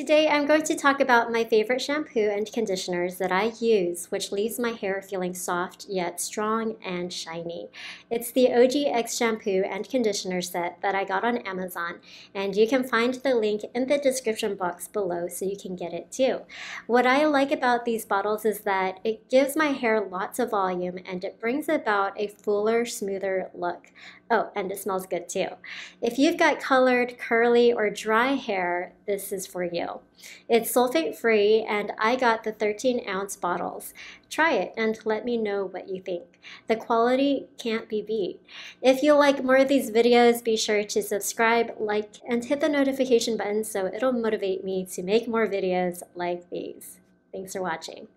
Today I'm going to talk about my favorite shampoo and conditioners that I use, which leaves my hair feeling soft yet strong and shiny. It's the OGX shampoo and conditioner set that I got on Amazon, and you can find the link in the description box below so you can get it too. What I like about these bottles is that it gives my hair lots of volume and it brings about a fuller, smoother look. Oh, and it smells good too. If you've got colored, curly, or dry hair, this is for you. It's sulfate free, and I got the 13 ounce bottles. Try it and let me know what you think. The quality can't be beat. If you like more of these videos, be sure to subscribe, like, and hit the notification button so it'll motivate me to make more videos like these. Thanks for watching.